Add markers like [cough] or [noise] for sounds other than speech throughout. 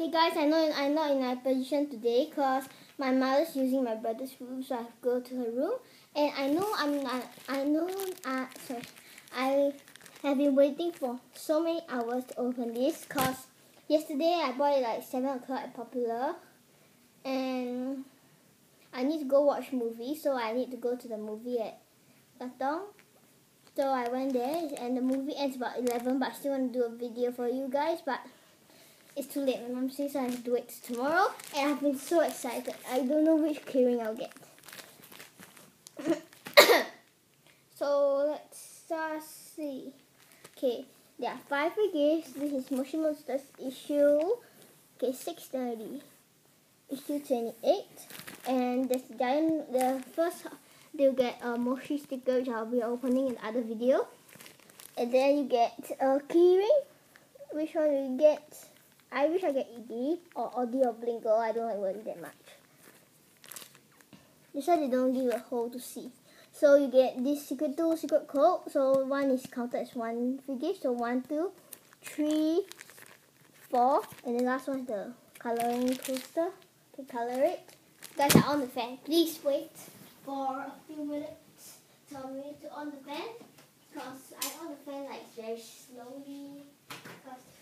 Hey guys, I know I'm not in my position today because my mother's using my brother's room, so I have to go to her room. And I know I'm not, I know, uh, sorry, I have been waiting for so many hours to open this because yesterday I bought it like 7 o'clock at Popular. And I need to go watch movie, so I need to go to the movie at Katong. So I went there, and the movie ends about 11, but I still want to do a video for you guys, but it's too late. My mom says I have to do it tomorrow, and I've been so excited. I don't know which keyring I'll get. [coughs] so let's uh, see. Okay, there are five gifts. This is Moshi Monsters issue. Okay, 630. Issue 28. And this giant, the first they'll get a Moshi sticker which I'll be opening in other video. And then you get a keyring. Which one you get? I wish I get Iggy or Audi or. I don't like Wally that much. This one they don't give a hole to see. So you get this secret two secret code. So one is counted as one figure. So one, two, three, four, and the last one is the coloring poster to color it. Guys are on the fan. Please wait for a few minutes. Tell me to on the fan because I on the fan like very slowly. Cause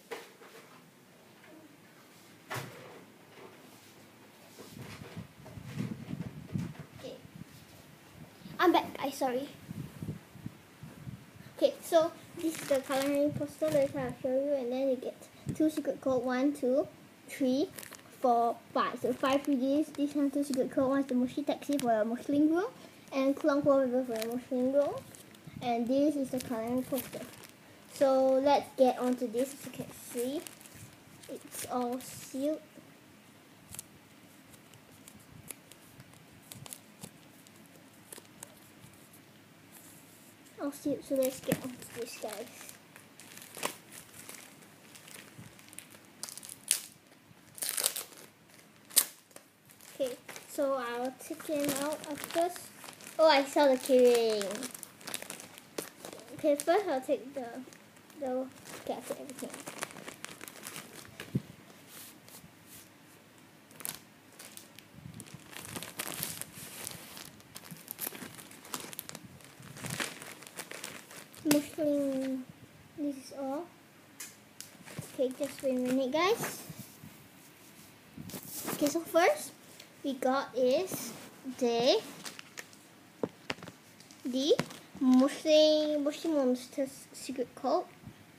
I'm back. I sorry. Okay, so this is the coloring poster that I'll show you, and then you get two secret code one, two, three, four, five. So five videos. This one two secret code. One is the Moshi taxi for a Muslim room and Klong wallpaper for a Muslim room. And this is the coloring poster. So let's get onto this. As you can see, it's all sealed. All sealed. So let's get onto this, guys. Okay, so I'll take him out of first. Oh, I saw the keyring. Okay, first I'll take the, the, okay, I'll everything. Mostly, this is all. Okay, just wait a minute, guys. Okay, so first we got is the the Moshi Moshi Monsters secret code,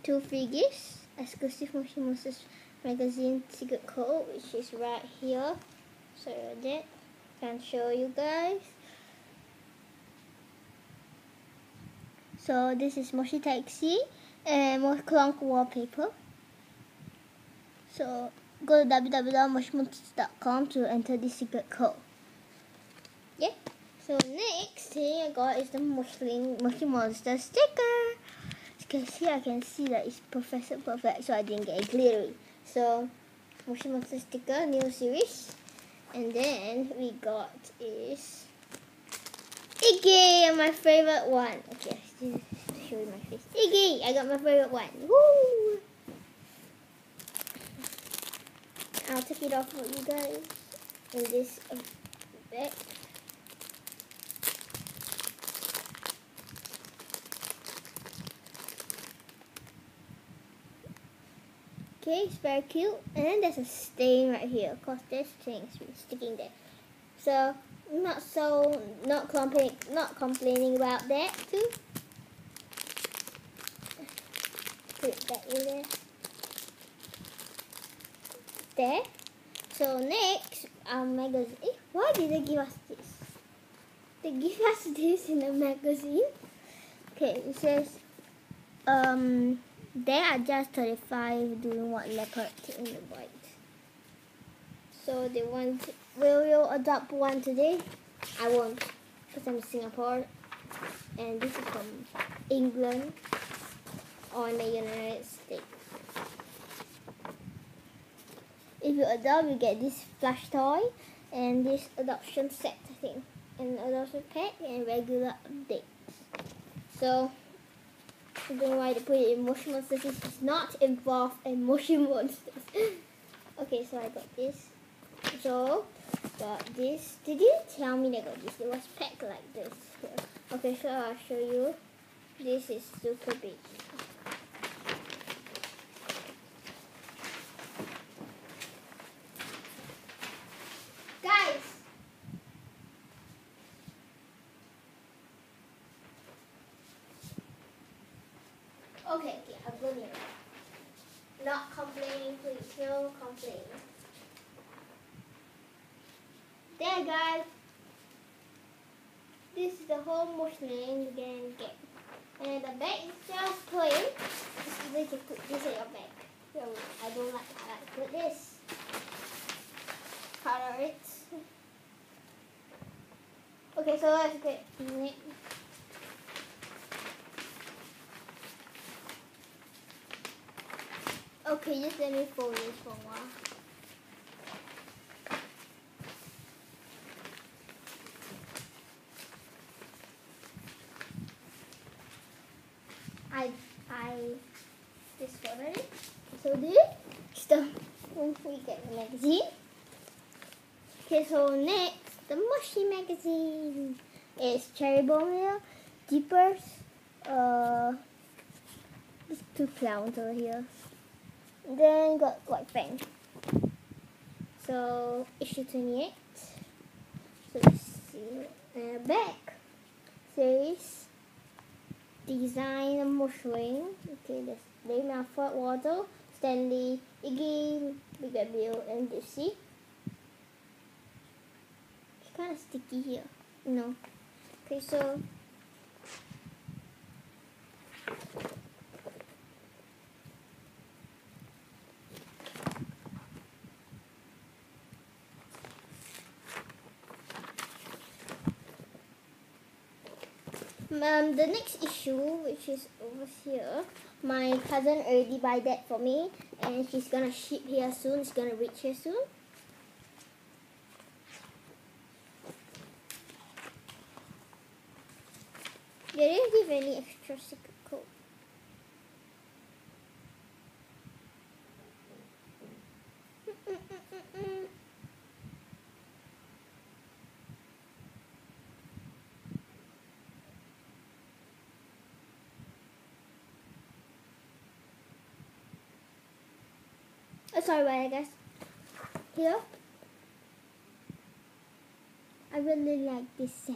two figures, exclusive Moshi Monsters magazine secret code, which is right here. So that can show you guys. So this is Moshi Taxi and more Clonk wallpaper. So go to www.moshimonsters.com to enter the secret code. Yeah. So next thing I got is the Muslim Moshi Monster sticker. As you can see, I can see that it's Professor Purplex, so I didn't get a glittery. So Moshi Monster sticker, new series. And then we got is Iggy, my favorite one. Okay, show you my face. Iggy, I got my favorite one. Woo! I'll take it off for you guys in this bag. Okay, it's very cute. And then there's a stain right here. Cause this thing's sticking there. So not so not complaining not complaining about that too. Put that in there. There. So next our magazine why did they give us this? They give us this in the magazine. Okay, it says um they are just 35 doing what leopard in the white. So they want, will you adopt one today? I won't, because I'm in Singapore. And this is from England or the United States. If you adopt, you get this plush toy and this adoption set thing. And adoption pack and regular updates. So, I don't know why they put it in Moshi Monsters. This does not involve in Moshi Monsters. [laughs] Okay, so I got this. So, got this. Did you tell me they got this? It was packed like this. [laughs] Okay, so I'll show you. This is super big. Guys! Okay, okay, I'm going Not complaining, please. No complaining. There, guys. This is the whole muslin you can get. And the bag is just plain. You can put this in your bag. So I don't like I put this. Color it. Okay, so let's get it. Okay, just let me fold this for a while. I I this already. So this the we get the magazine. Okay, so next the Moshi magazine is cherry bomb Jeepers, uh, these two clowns over here. And then got White Fang. So issue 28. So let's see. Uh, back says design mushroom. Okay, there's Dame Alfred Waddle, Stanley, Iggy, Big Bill, and Lucy. It's kind of sticky here. No. Okay, so Um, the next issue, which is over here, my cousin already buy that for me, and she's gonna ship here soon. It's gonna reach here soon. They didn't give any extra secret code. Oh, sorry, wait, I guess. Here. I really like this set.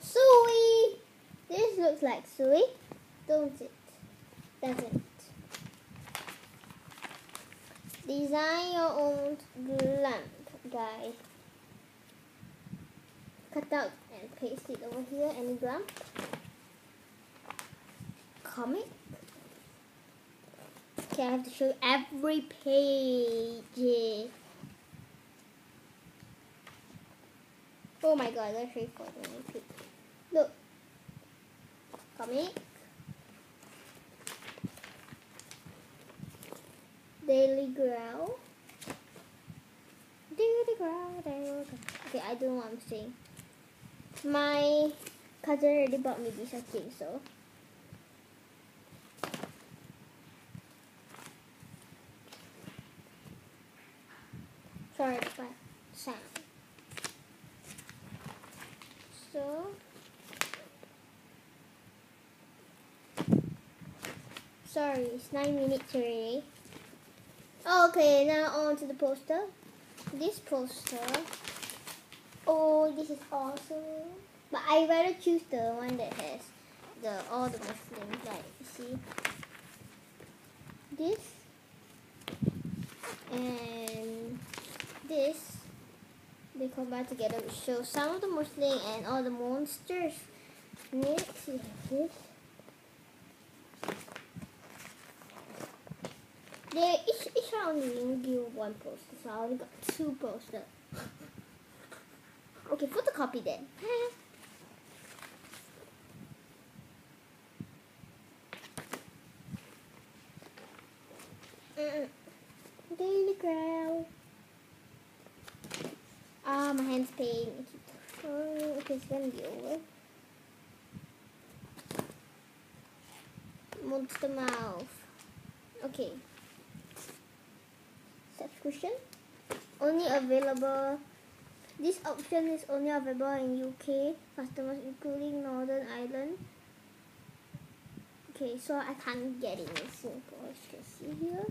Suey! This looks like Suey, don't it? Doesn't. Design your own lamp, guys. Cut out and paste it over here, any gram. Comic. Okay, I have to show you every page. Oh my god, you for the Look. Comic. Daily Growl. Daily Growl, Daily Growl. Okay, I don't know what I'm saying. My cousin already bought me this, I think so. Sorry about sound. So, sorry, it's nine minutes already. Oh, okay, now on to the poster. This poster. Oh, this is awesome. But I rather choose the one that has the all the Moshlings. Like, see this and this. They combine together to show some of the Muslim and all the monsters. Next, have this. They each each one only give one poster, so I only got two posters. Okay, photocopy then. Mm-mm. Daily Growl. Ah, my hands pain. Okay, it's gonna be over. Monster mouth. Okay. Subscription. Only available. This option is only available in UK customers including Northern Ireland. Okay, so I can't get it in Singapore. As you can see here.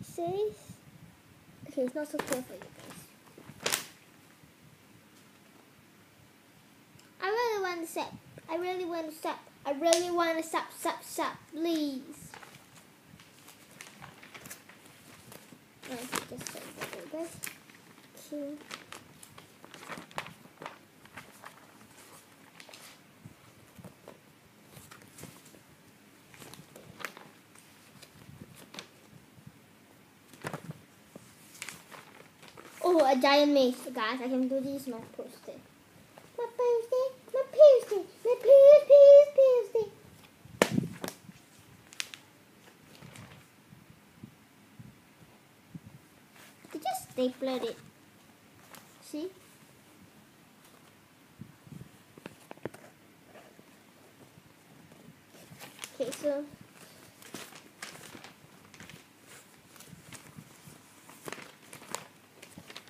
It says. Okay, it's not so clear for you guys. I really want to step. I really want to step. I really want to stop, stop, stop, please. Let's just say guys. Okay. Oh, a giant maze, guys. I can do this my poster. My poster, my poster, my poster, poster. They just stapled it. See? Okay, so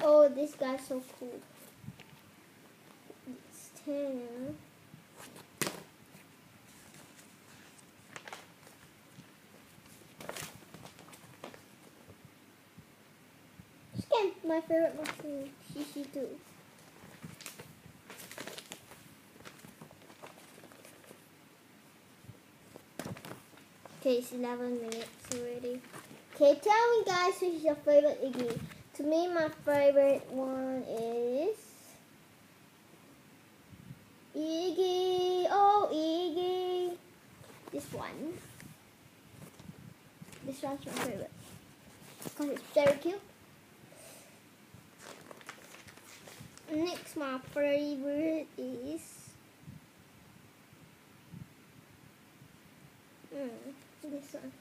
Oh, this guy's so cool. It's 10. Scan, my favorite machine, CC2. Okay, it's 11 minutes already. Okay, tell me guys which is your favorite Iggy. To me, my favorite one is Iggy. Oh, Iggy. This one. This one's my favorite because it's very cute. Next, my favorite is. Mm, this one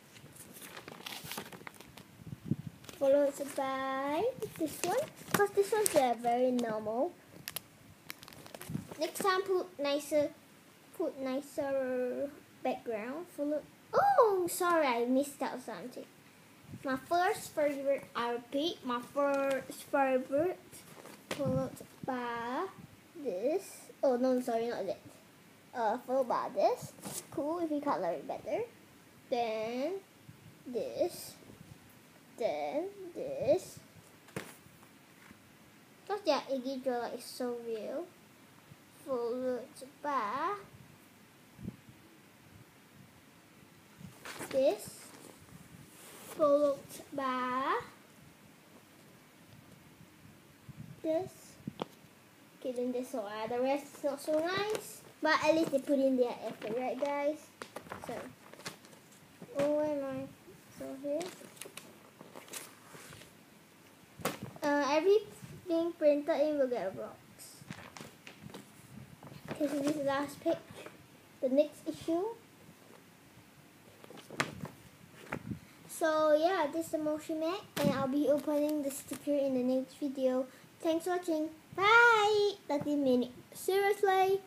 followed by this one because this one's uh, very normal. Next time put nicer put nicer background followed oh sorry I missed out something. My first favorite I repeat my first favorite followed by this oh no sorry not that uh followed by this cool if you color it better then this then this. Because their Iggy Driller is so real. Followed by this. Followed by this. Okay, then this one. The rest is not so nice. But at least they put in their effort, right guys? So, oh, where am I? So here. uh, everything printed in will get a box. Okay, so this is the last page. The next issue. So yeah, this is the motion mat and I'll be opening the sticker in the next video. Thanks for watching. Bye! 30 minutes. Seriously?